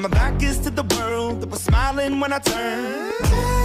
My back is to the world that was smiling when I turned.